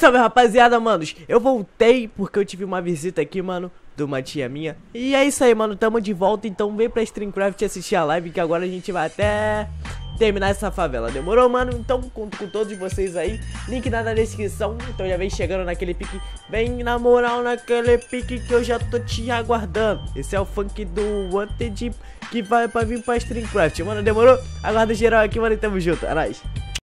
Salve rapaziada, manos, eu voltei porque eu tive uma visita aqui, mano, de uma tia minha. E é isso aí, mano, tamo de volta, então vem pra Streamcraft assistir a live que agora a gente vai até terminar essa favela, demorou, mano? Então conto com todos vocês aí, link na descrição, então já vem chegando naquele pique. Vem na moral naquele pique que eu já tô te aguardando. Esse é o funk do Wanted que vai pra vir pra Streamcraft, mano, demorou? Aguarda geral aqui, mano, e tamo junto, é nóis.